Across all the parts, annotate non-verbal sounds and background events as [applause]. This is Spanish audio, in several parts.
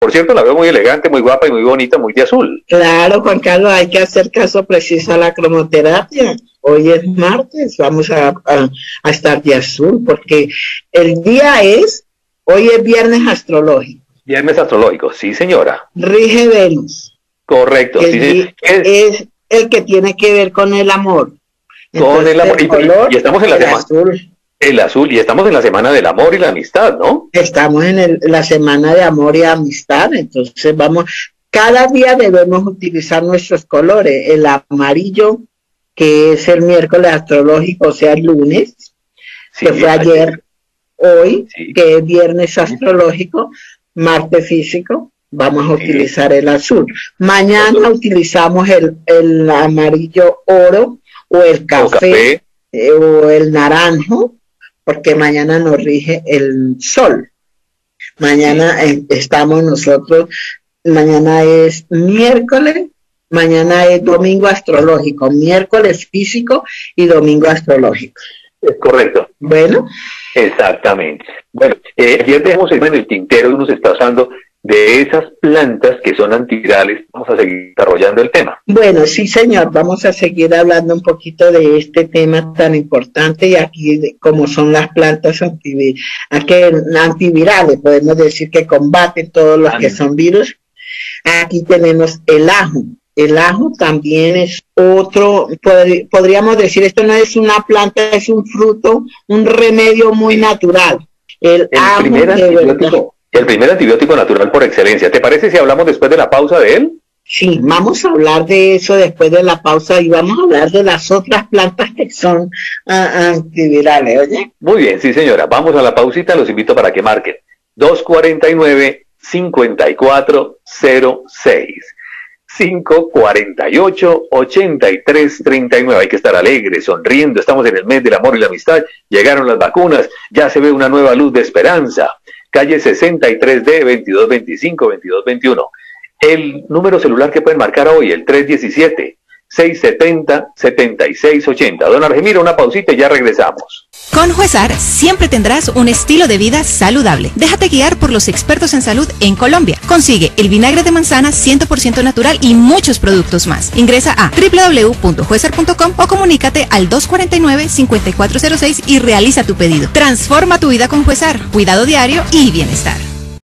Por cierto, la veo muy elegante, muy guapa y muy bonita, muy de azul. Claro, Juan Carlos, hay que hacer caso preciso a la cromoterapia. Hoy es martes, vamos a, estar de azul, porque el día es, hoy es viernes astrológico. Viernes astrológico, sí, señora. Rige Venus. Correcto. sí, es, el que tiene que ver con el amor. con el amor. y, estamos en la semana. Azul. El azul, y estamos en la semana del amor y la amistad, ¿no? Estamos en la semana de amor y amistad, entonces vamos, cada día debemos utilizar nuestros colores, el amarillo, que es el miércoles astrológico, o sea, el lunes, que fue ayer, hoy, que es viernes astrológico, martes físico, vamos a utilizar el azul. Mañana utilizamos el, el, amarillo oro o el café, eh, o el naranjo porque mañana nos rige el sol. Mañana eh, estamos nosotros, mañana es miércoles, mañana es domingo astrológico, miércoles físico y domingo astrológico. Es correcto. Bueno. Exactamente. Bueno, eh, ayer dejamos en el tintero y nos está usando de esas plantas que son antivirales, vamos a seguir desarrollando el tema. Bueno, sí, señor, vamos a seguir hablando un poquito de este tema tan importante y aquí como son las plantas antivirales, podemos decir que combaten todos los que son virus. Aquí tenemos el ajo. El ajo también es otro, podríamos decir, esto no es una planta, es un fruto, un remedio muy natural. El, ajo el primer antibiótico natural por excelencia. ¿Te parece si hablamos después de la pausa de él? Sí, vamos a hablar de eso después de la pausa y vamos a hablar de las otras plantas que son ah, antivirales, oye. Muy bien, sí señora. Vamos a la pausita, los invito para que marquen. 249-5406. 548-8339. Hay que estar alegre, sonriendo. Estamos en el mes del amor y la amistad. Llegaron las vacunas. Ya se ve una nueva luz de esperanza calle 63D 2225-2221. El número celular que pueden marcar hoy, el 317 670-7680. Don Argemiro, una pausita y ya regresamos. Con Juesar siempre tendrás un estilo de vida saludable. Déjate guiar por los expertos en salud en Colombia. Consigue el vinagre de manzana 100% natural y muchos productos más. Ingresa a www.juesar.com o comunícate al 249-5406 y realiza tu pedido. Transforma tu vida con Juesar. Cuidado diario y bienestar.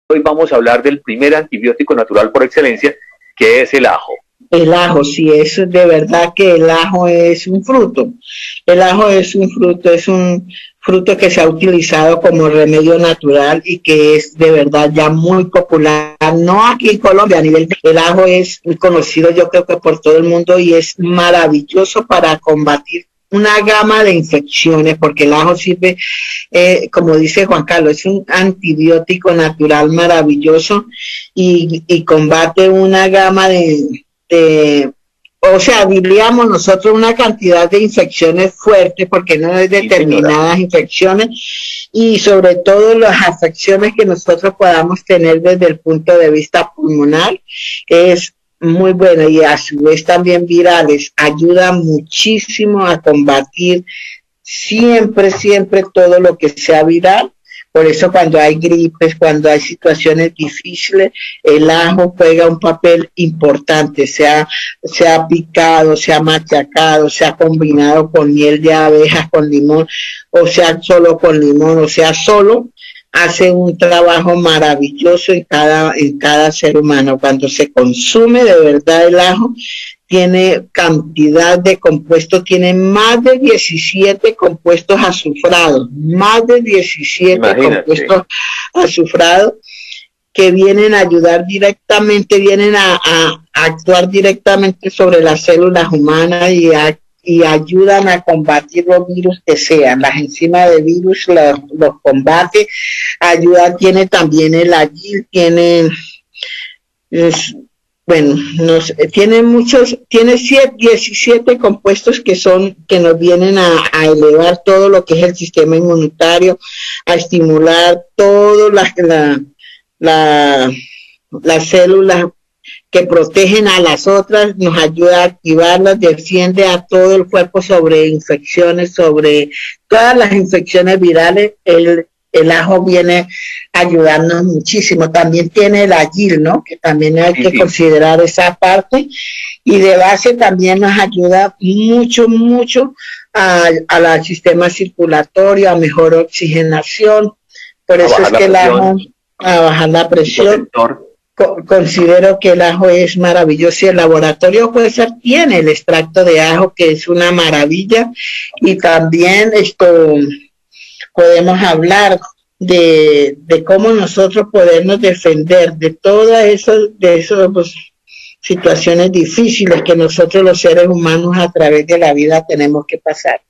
Hoy vamos a hablar del primer antibiótico natural por excelencia, que es el ajo. El ajo, si es de verdad que el ajo es un fruto. El ajo es un fruto, es un fruto que se ha utilizado como remedio natural y que es de verdad ya muy popular, no aquí en Colombia, a nivel de, el ajo es conocido yo creo que por todo el mundo y es maravilloso para combatir una gama de infecciones, porque el ajo sirve, eh, como dice Juan Carlos, es un antibiótico natural maravilloso y combate una gama de, de, o sea, diríamos nosotros una cantidad de infecciones fuertes, porque no hay determinadas infecciones, y sobre todo las afecciones que nosotros podamos tener desde el punto de vista pulmonar, es muy buena y a su vez también virales, ayuda muchísimo a combatir siempre, siempre todo lo que sea viral por eso cuando hay gripes, cuando hay situaciones difíciles, el ajo juega un papel importante, sea, sea picado, sea machacado, sea combinado con miel de abejas, con limón, o sea solo con limón, o sea solo, hace un trabajo maravilloso en cada, en cada ser humano. Cuando se consume de verdad el ajo, tiene cantidad de compuestos, tiene más de 17 compuestos azufrados, más de 17 compuestos azufrados que vienen a ayudar directamente, vienen a, actuar directamente sobre las células humanas y, y ayudan a combatir los virus que sean. Las enzimas de virus los, los combate, ayuda, tiene también el agil, tiene... Es, bueno, nos, eh, tiene muchos, tiene 17 compuestos que son, que nos vienen a, elevar todo lo que es el sistema inmunitario, a estimular todas las la, las células que protegen a las otras, nos ayuda a activarlas, defiende a todo el cuerpo sobre infecciones, sobre todas las infecciones virales. El, el ajo viene ayudando muchísimo. También tiene el agil, ¿no? Que también hay que considerar esa parte. Y de base también nos ayuda mucho, mucho al sistema circulatorio, a mejor oxigenación. Por eso es que el ajo, a bajar la presión considero que el ajo es maravilloso y el laboratorio Huesar tiene el extracto de ajo que es una maravilla y también esto podemos hablar de, cómo nosotros podemos defender de todas esas de esas pues, situaciones difíciles que nosotros los seres humanos a través de la vida tenemos que pasar.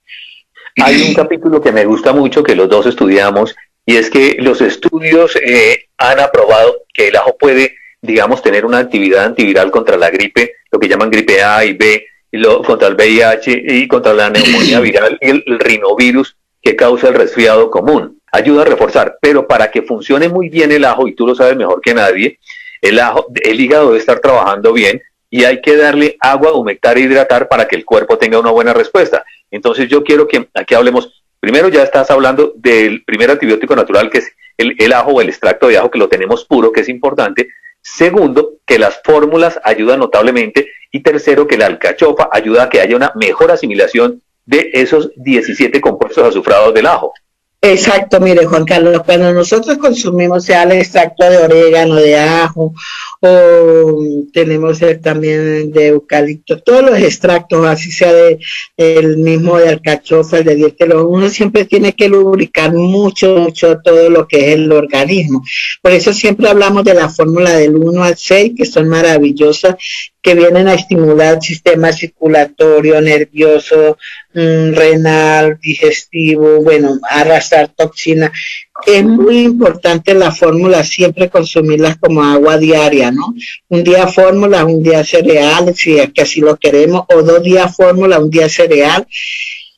Hay un capítulo que me gusta mucho que los dos estudiamos y es que los estudios eh, han aprobado que el ajo puede, digamos, tener una actividad antiviral contra la gripe, lo que llaman gripe A y B, y lo, contra el VIH y contra la neumonía [clears throat] viral y el, rinovirus que causa el resfriado común. Ayuda a reforzar, pero para que funcione muy bien el ajo, y tú lo sabes mejor que nadie, el ajo, el hígado debe estar trabajando bien y hay que darle agua, humectar e hidratar para que el cuerpo tenga una buena respuesta. Entonces yo quiero que aquí hablemos Primero ya estás hablando del primer antibiótico natural, que es el, ajo o el extracto de ajo, que lo tenemos puro, que es importante. Segundo, que las fórmulas ayudan notablemente. Y tercero, que la alcachofa ayuda a que haya una mejor asimilación de esos 17 compuestos azufrados del ajo. Exacto, mire Juan Carlos, cuando nosotros consumimos sea el extracto de orégano, de ajo, o tenemos también de eucalipto, todos los extractos, así sea de el mismo de alcachofa, el de diente, uno siempre tiene que lubricar mucho, mucho todo lo que es el organismo. Por eso siempre hablamos de la fórmula del 1 al 6, que son maravillosas, que vienen a estimular el sistema circulatorio, nervioso, mm, renal, digestivo, bueno, arrastrar toxina. Es muy importante la fórmula siempre consumirlas como agua diaria, ¿no? Un día fórmula, un día cereal, si es que así lo queremos, o dos días fórmula, un día cereal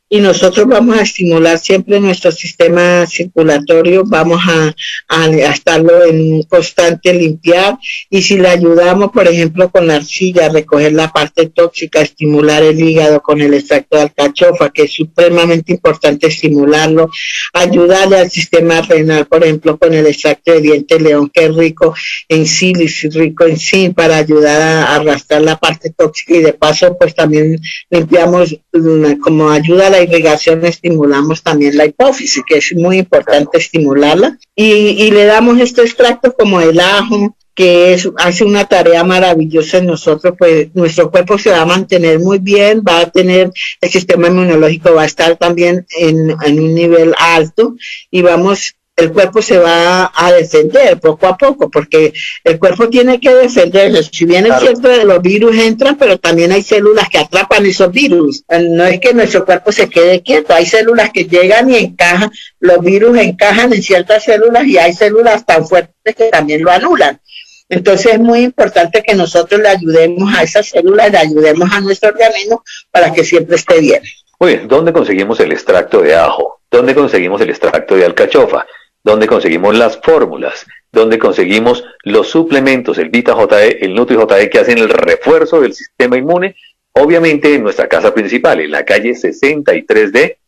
y nosotros vamos a estimular siempre nuestro sistema circulatorio, vamos a, a, estarlo en constante limpiar y si le ayudamos, por ejemplo, con la arcilla, recoger la parte tóxica, estimular el hígado con el extracto de alcachofa, que es supremamente importante estimularlo, ayudarle al sistema renal, por ejemplo, con el extracto de diente león, que es rico en sílice, rico en zinc, para ayudar a arrastrar la parte tóxica y de paso, pues también limpiamos mm, como ayuda a la irrigación estimulamos también la hipófisis, que es muy importante estimularla. Y, le damos este extracto como el ajo, que es, hace una tarea maravillosa en nosotros, pues nuestro cuerpo se va a mantener muy bien, va a tener, el sistema inmunológico va a estar también en, en un nivel alto y vamos el cuerpo se va a defender poco a poco, porque el cuerpo tiene que defenderse. Si bien es cierto que los virus entran, pero también hay células que atrapan esos virus. No es que nuestro cuerpo se quede quieto, hay células que llegan y encajan, los virus encajan en ciertas células y hay células tan fuertes que también lo anulan. Entonces es muy importante que nosotros le ayudemos a esas células, le ayudemos a nuestro organismo para que siempre esté bien. Muy bien, ¿dónde conseguimos el extracto de ajo? ¿Dónde conseguimos el extracto de alcachofa? Donde conseguimos las fórmulas, donde conseguimos los suplementos, el Vita JE, el Nutri JE, que hacen el refuerzo del sistema inmune, obviamente en nuestra casa principal, en la calle 63D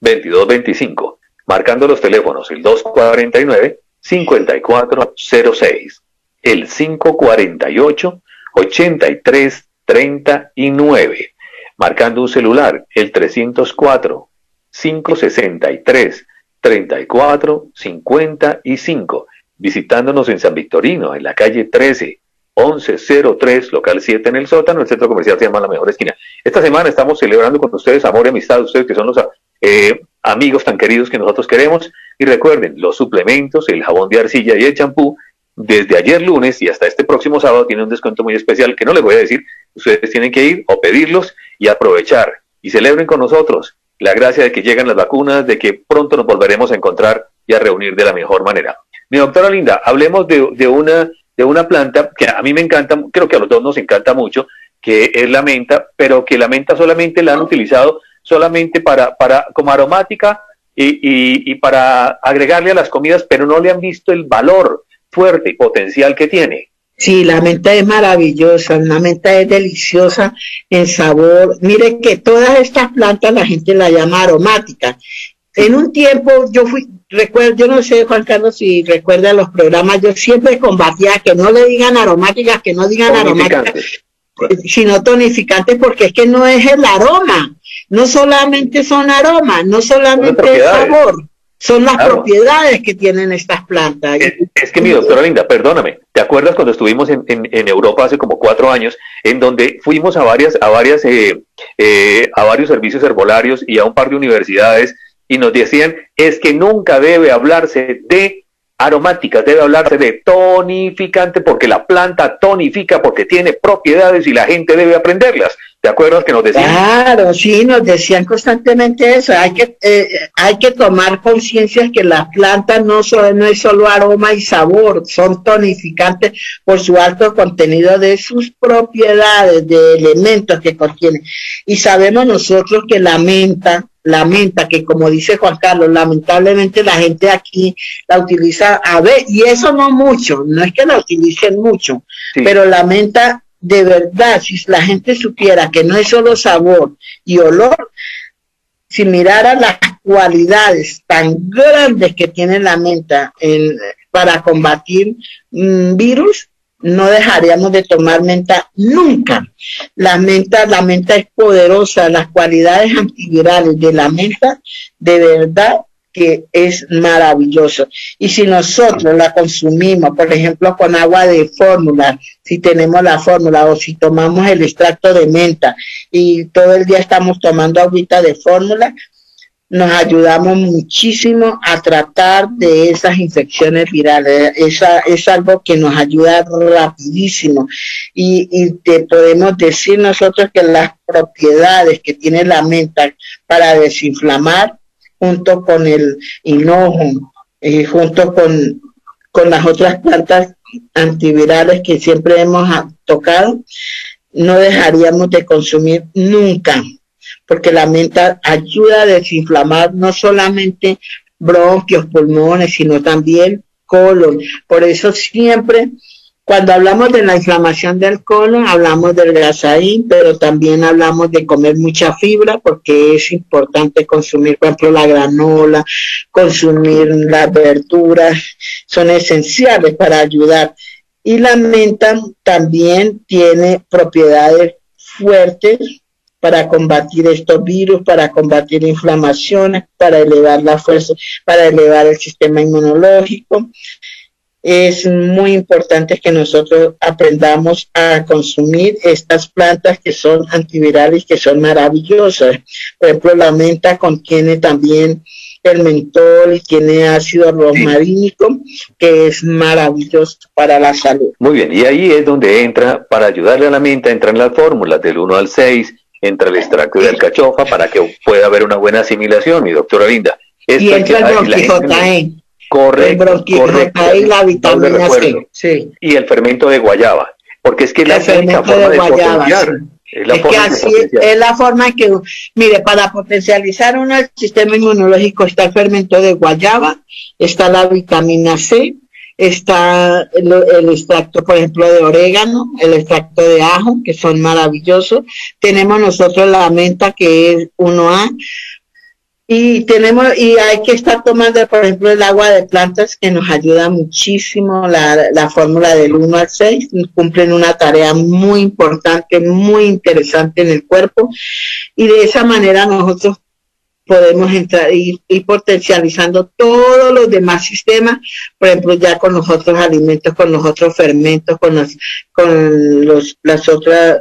2225, marcando los teléfonos el 249 5406, el 548 8339, marcando un celular el 304 563 34 55, visitándonos en San Victorino, en la calle 13, 1103, local 7 en el sótano, el centro comercial se llama La Mejor Esquina. Esta semana estamos celebrando con ustedes amor y amistad, ustedes que son los eh, amigos tan queridos que nosotros queremos. Y recuerden, los suplementos, el jabón de arcilla y el champú, desde ayer lunes y hasta este próximo sábado tiene un descuento muy especial que no les voy a decir. Ustedes tienen que ir o pedirlos y aprovechar y celebren con nosotros la gracia de que llegan las vacunas, de que pronto nos volveremos a encontrar y a reunir de la mejor manera. Mi doctora Linda, hablemos de, de, una, de una planta que a mí me encanta, creo que a los dos nos encanta mucho, que es la menta, pero que la menta solamente la han utilizado solamente para, para como aromática y, y, y para agregarle a las comidas, pero no le han visto el valor fuerte y potencial que tiene. Sí, la menta es maravillosa, la menta es deliciosa en sabor. Mire que todas estas plantas la gente la llama aromática. En un tiempo yo fui, recuerdo, yo no sé, Juan Carlos, si recuerda los programas, yo siempre combatía que no le digan aromáticas, que no digan aromáticas, sino tonificantes, porque es que no es el aroma, no solamente son aromas, no solamente el sabor, son las propiedades que tienen estas plantas. Es, que mi doctora Linda, perdóname, ¿te acuerdas cuando estuvimos en, en, Europa hace como cuatro años, en donde fuimos a varias, a varias, eh, eh, a varios servicios herbolarios y a un par de universidades y nos decían es que nunca debe hablarse de aromáticas, debe hablarse de tonificante porque la planta tonifica porque tiene propiedades y la gente debe aprenderlas. ¿Te acuerdas que nos decían? Claro, sí, nos decían constantemente eso. Hay que, eh, hay que tomar conciencia que las plantas no, son, no es solo aroma y sabor, son tonificantes por su alto contenido de sus propiedades, de elementos que contienen. Y sabemos nosotros que la menta, la menta, que como dice Juan Carlos, lamentablemente la gente aquí la utiliza a ver, y eso no mucho, no es que la utilicen mucho, pero la menta de verdad, si la gente supiera que no es solo sabor y olor, si mirara las cualidades tan grandes que tiene la menta para combatir mm, virus, no dejaríamos de tomar menta nunca. La menta, la menta es poderosa, las cualidades antivirales de la menta de verdad que es maravilloso. Y si nosotros la consumimos, por ejemplo, con agua de fórmula, si tenemos la fórmula o si tomamos el extracto de menta y todo el día estamos tomando agüita de fórmula, nos ayudamos muchísimo a tratar de esas infecciones virales. Esa, es algo que nos ayuda rapidísimo. Y, y te podemos decir nosotros que las propiedades que tiene la menta para desinflamar junto con el hinojo, y junto con, con las otras plantas antivirales que siempre hemos tocado, no dejaríamos de consumir nunca, porque la menta ayuda a desinflamar no solamente bronquios, pulmones, sino también colon. Por eso siempre cuando hablamos de la inflamación del colon, hablamos del grasaín, pero también hablamos de comer mucha fibra porque es importante consumir, por ejemplo, la granola, consumir las verduras, son esenciales para ayudar. Y la menta también tiene propiedades fuertes para combatir estos virus, para combatir inflamaciones, para elevar la fuerza, para elevar el sistema inmunológico es muy importante que nosotros aprendamos a consumir estas plantas que son antivirales, que son maravillosas. Por ejemplo, la menta contiene también el mentol y tiene ácido rosmarínico, que es maravilloso para la salud. Muy bien, y ahí es donde entra, para ayudarle a la menta, entran las fórmulas del 1 al 6, entra el extracto de alcachofa para que pueda haber una buena asimilación, mi doctora Linda. y entra el Correcto, correcto. Ahí la vitamina C. Sí. Y el fermento de guayaba. Porque es que la única forma de, guayaba, Es, la que así es la forma que, mire, para potencializar un sistema inmunológico está el fermento de guayaba, está la vitamina C, está el, el, extracto, por ejemplo, de orégano, el extracto de ajo, que son maravillosos. Tenemos nosotros la menta, que es 1A, y tenemos, y hay que estar tomando, por ejemplo, el agua de plantas que nos ayuda muchísimo, la, la fórmula del 1 al 6, cumplen una tarea muy importante, muy interesante en el cuerpo, y de esa manera nosotros podemos entrar y ir potencializando todos los demás sistemas, por ejemplo, ya con los otros alimentos, con los otros fermentos, con los, con los, las otras,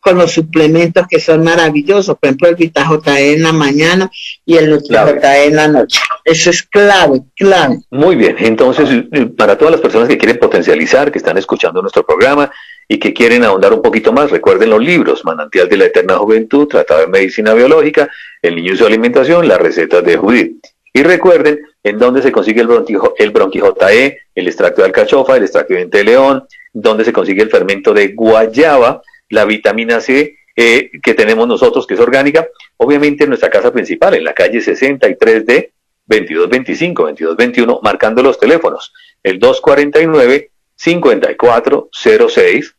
con los suplementos que son maravillosos, por ejemplo, el Vita JE en la mañana y el NutriJE en la noche. Eso es clave, clave. Muy bien, entonces, para todas las personas que quieren potencializar, que están escuchando nuestro programa, y que quieren ahondar un poquito más, recuerden los libros, Manantial de la Eterna Juventud, Tratado de Medicina Biológica, El Niño y su Alimentación, las recetas de Judith. Y recuerden en dónde se consigue el, bronquijo, el bronquijotae, el extracto de alcachofa, el extracto de de león, dónde se consigue el fermento de guayaba, la vitamina C eh, que tenemos nosotros, que es orgánica, obviamente en nuestra casa principal, en la calle 63D, 2225, 2221, marcando los teléfonos, el 249 5406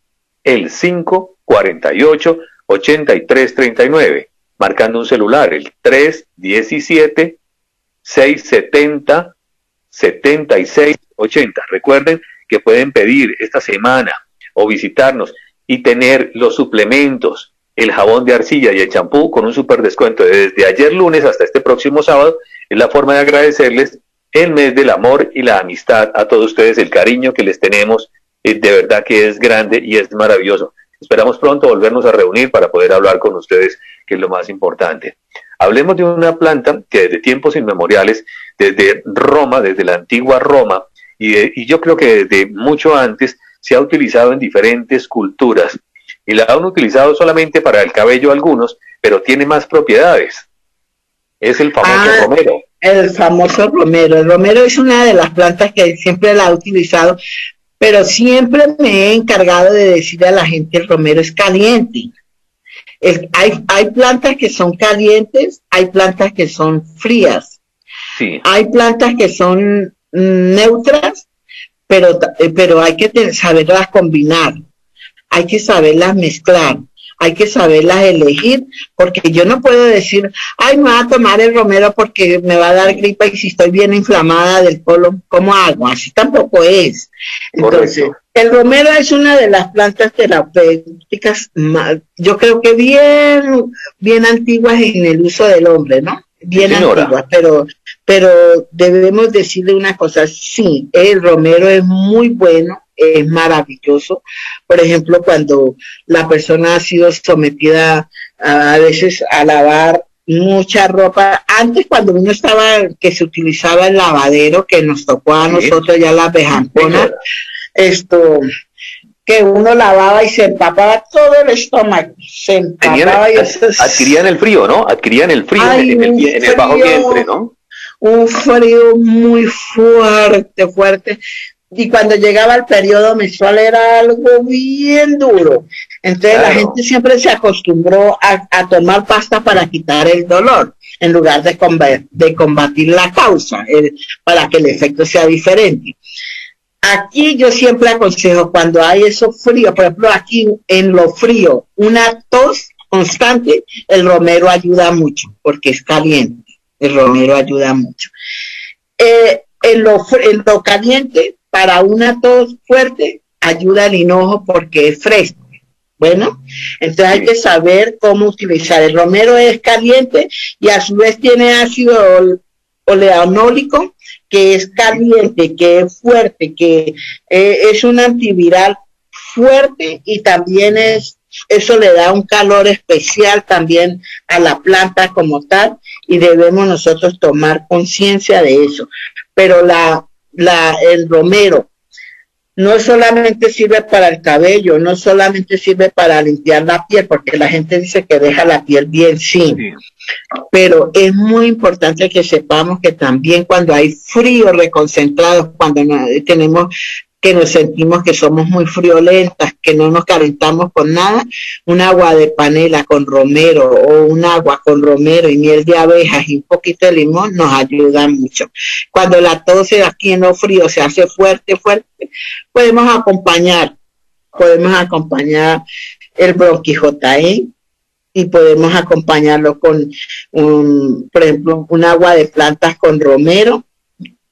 el 548 8339, marcando un celular, el 317 670 7680. Recuerden que pueden pedir esta semana o visitarnos y tener los suplementos, el jabón de arcilla y el champú con un super descuento desde ayer lunes hasta este próximo sábado. Es la forma de agradecerles el mes del amor y la amistad a todos ustedes, el cariño que les tenemos, de verdad que es grande y es maravilloso. Esperamos pronto volvernos a reunir para poder hablar con ustedes, que es lo más importante. Hablemos de una planta que desde tiempos inmemoriales, desde Roma, desde la antigua Roma, y, yo creo que desde mucho antes se ha utilizado en diferentes culturas. Y la han utilizado solamente para el cabello algunos, pero tiene más propiedades. Es el famoso ah, romero. El famoso romero. El romero es una de las plantas que siempre la ha utilizado, pero siempre me he encargado de decirle a la gente el romero es caliente. hay, hay plantas que son calientes, hay plantas que son frías. Sí. Hay plantas que son neutras, pero, eh, pero hay que saberlas combinar, hay que saberlas mezclar hay que saberlas elegir, porque yo no puedo decir, ay, me voy a tomar el romero porque me va a dar gripa y si estoy bien inflamada del colon, ¿cómo hago? Así tampoco es. Entonces, el romero es una de las plantas terapéuticas, yo creo que bien, bien antiguas en el uso del hombre, ¿no? Bien antiguas, pero, pero debemos decirle una cosa, sí, el romero es muy bueno, es maravilloso. Por ejemplo, cuando la persona ha sido sometida a, veces a lavar mucha ropa. Antes cuando uno estaba, que se utilizaba el lavadero, que nos tocó a nosotros ya la bejampona, esto, que uno lavaba y se empapaba todo el estómago, se empapaba y Adquirían el frío, ¿no? Adquirían el frío en, el, en el bajo vientre, ¿no? Un frío muy fuerte, fuerte y cuando llegaba el periodo menstrual era algo bien duro. Entonces la gente siempre se acostumbró a, tomar pasta para quitar el dolor, en lugar de, de combatir la causa, para que el efecto sea diferente. Aquí yo siempre aconsejo cuando hay eso frío, por ejemplo aquí en lo frío, una tos constante, el romero ayuda mucho, porque es caliente, el romero ayuda mucho. Eh, en, lo, en lo caliente, para una tos fuerte ayuda el hinojo porque es fresco. Bueno, entonces hay que saber cómo utilizar. El romero es caliente y a su vez tiene ácido oleanólico que es caliente, que es fuerte, que eh, es un antiviral fuerte y también es eso le da un calor especial también a la planta como tal y debemos nosotros tomar conciencia de eso. Pero la la, el romero no solamente sirve para el cabello, no solamente sirve para limpiar la piel, porque la gente dice que deja la piel bien, sí. Pero es muy importante que sepamos que también cuando hay frío reconcentrado, cuando tenemos que nos sentimos que somos muy friolentas, que no nos calentamos con nada, un agua de panela con romero o un agua con romero y miel de abejas y un poquito de limón nos ayuda mucho. Cuando la tos aquí en lo frío se hace fuerte, fuerte, podemos acompañar, podemos acompañar el bronquijotae y podemos acompañarlo con, un, por ejemplo, un agua de plantas con romero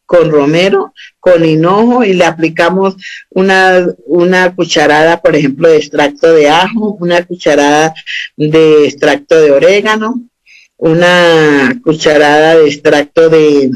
con romero, con hinojo y le aplicamos una, una cucharada, por ejemplo, de extracto de ajo, una cucharada de extracto de orégano, una cucharada de extracto de,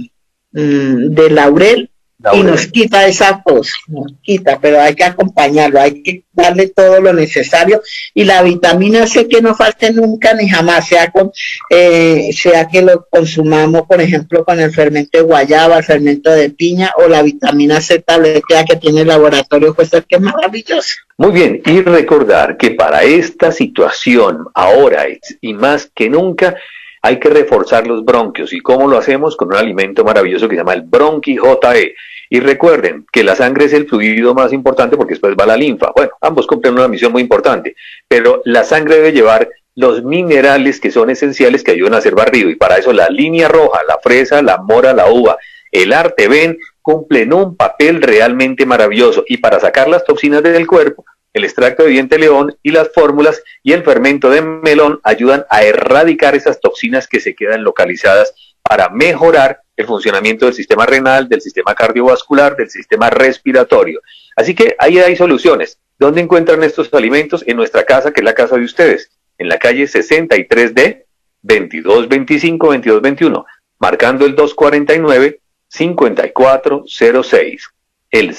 mm, de laurel y nos quita esa tos, nos quita, pero hay que acompañarlo, hay que darle todo lo necesario y la vitamina C que no falte nunca ni jamás, sea con, eh, sea que lo consumamos, por ejemplo, con el fermento de guayaba, el fermento de piña o la vitamina C tabletea que tiene el laboratorio, pues es que es maravilloso. Muy bien, y recordar que para esta situación, ahora y más que nunca, hay que reforzar los bronquios. ¿Y cómo lo hacemos? Con un alimento maravilloso que se llama el Bronqui JE. Y recuerden que la sangre es el fluido más importante porque después va la linfa. Bueno, ambos cumplen una misión muy importante, pero la sangre debe llevar los minerales que son esenciales que ayudan a hacer barrido. Y para eso la línea roja, la fresa, la mora, la uva, el arte ven cumplen un papel realmente maravilloso. Y para sacar las toxinas del cuerpo, el extracto de diente león y las fórmulas y el fermento de melón ayudan a erradicar esas toxinas que se quedan localizadas para mejorar el funcionamiento del sistema renal, del sistema cardiovascular, del sistema respiratorio. Así que ahí hay soluciones. ¿Dónde encuentran estos alimentos? En nuestra casa, que es la casa de ustedes, en la calle 63D, 2225-2221, marcando el 249-5406, el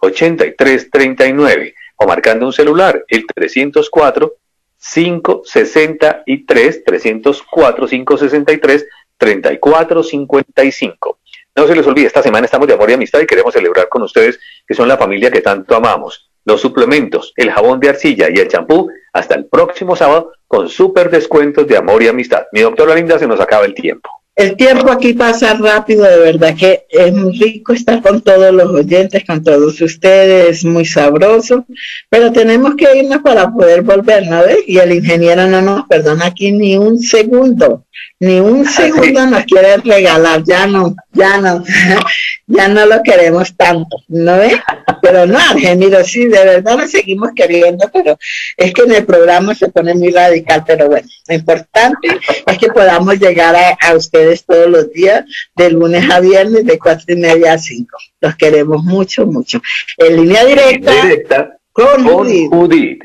548-8339, o marcando un celular, el 304 563 304 563 3455. No se les olvide, esta semana estamos de amor y amistad y queremos celebrar con ustedes que son la familia que tanto amamos. Los suplementos, el jabón de arcilla y el champú, hasta el próximo sábado con súper descuentos de amor y amistad. Mi doctora Linda, se nos acaba el tiempo. El tiempo aquí pasa rápido, de verdad que es muy rico estar con todos los oyentes, con todos ustedes, muy sabroso, pero tenemos que irnos para poder volver, ¿no ves? Y el ingeniero no nos perdona aquí ni un segundo, ni un segundo nos quiere regalar, ya no, ya no, ya no lo queremos tanto, ¿no ves? Pero no, Argemiro, sí, de verdad lo seguimos queriendo, pero es que en el programa se pone muy radical, pero bueno, lo importante es que podamos llegar a, a ustedes todos los días, de lunes a viernes, de cuatro y media a cinco. Los queremos mucho, mucho. En línea directa, con, con Judith.